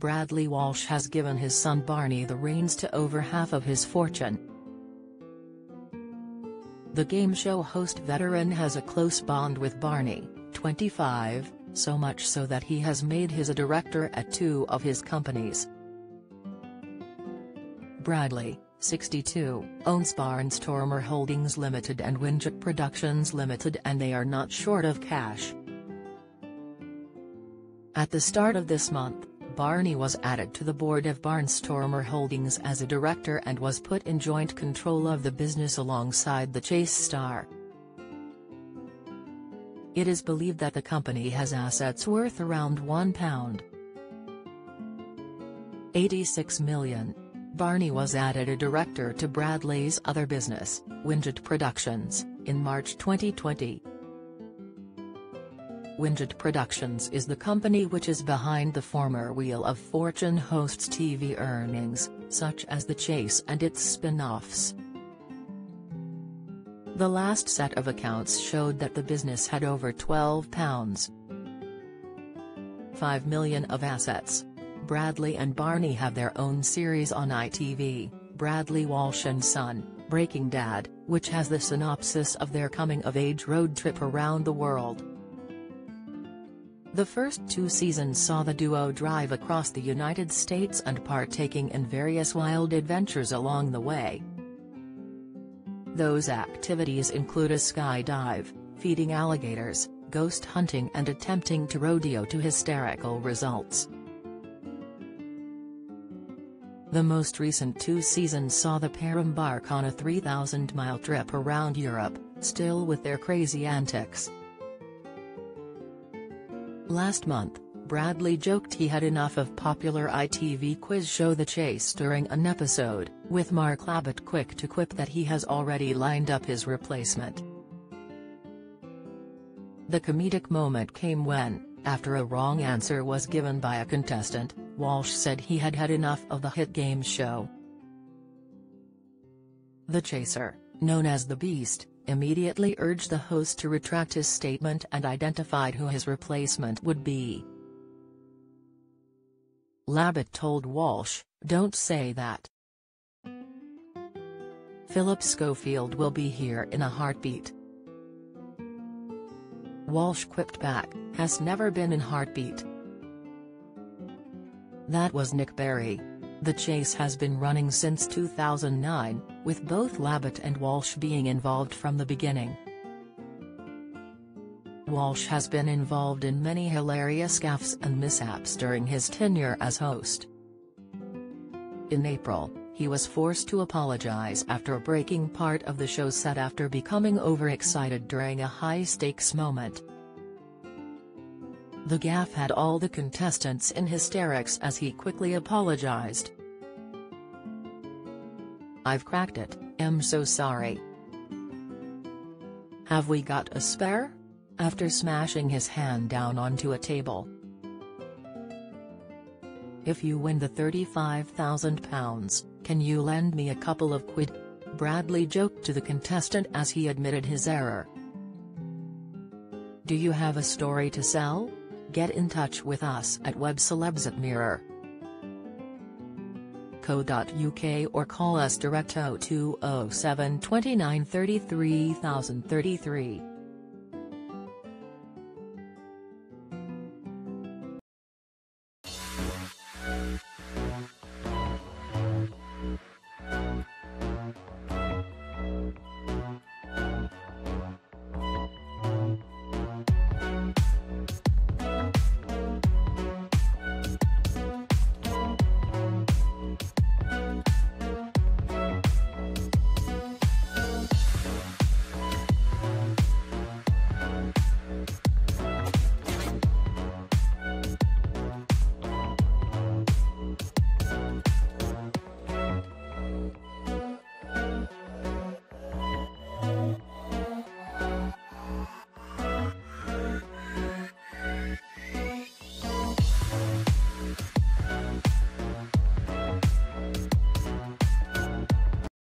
Bradley Walsh has given his son Barney the reins to over half of his fortune. The game show host veteran has a close bond with Barney, 25, so much so that he has made his a director at two of his companies. Bradley, 62, owns Barnstormer Holdings Limited and Winjet Productions Limited and they are not short of cash. At the start of this month, Barney was added to the board of Barnstormer Holdings as a director and was put in joint control of the business alongside the Chase star. It is believed that the company has assets worth around £1. 86 million. Barney was added a director to Bradley's other business, Winjet Productions, in March 2020. Winjet Productions is the company which is behind the former Wheel of Fortune hosts TV earnings, such as The Chase and its spin-offs. The last set of accounts showed that the business had over £12 5 million of assets. Bradley and Barney have their own series on ITV, Bradley Walsh and Son, Breaking Dad, which has the synopsis of their coming-of-age road trip around the world. The first two seasons saw the duo drive across the United States and partaking in various wild adventures along the way. Those activities include a skydive, feeding alligators, ghost hunting and attempting to rodeo to hysterical results. The most recent two seasons saw the pair embark on a 3,000-mile trip around Europe, still with their crazy antics. Last month, Bradley joked he had enough of popular ITV quiz show The Chase during an episode, with Mark Labbett quick to quip that he has already lined up his replacement. The comedic moment came when, after a wrong answer was given by a contestant, Walsh said he had had enough of the hit game show. The Chaser, known as The Beast, immediately urged the host to retract his statement and identified who his replacement would be. Labbett told Walsh, don't say that. Philip Schofield will be here in a heartbeat. Walsh quipped back, has never been in heartbeat. That was Nick Berry. The chase has been running since 2009, with both Labbett and Walsh being involved from the beginning. Walsh has been involved in many hilarious gaffes and mishaps during his tenure as host. In April, he was forced to apologize after breaking part of the show's set after becoming overexcited during a high-stakes moment. The gaffe had all the contestants in hysterics as he quickly apologized. I've cracked it, I'm so sorry. Have we got a spare? After smashing his hand down onto a table. If you win the £35,000, can you lend me a couple of quid? Bradley joked to the contestant as he admitted his error. Do you have a story to sell? Get in touch with us at webcelebs at mirror. co.uk or call us direct 0207 29 33 33.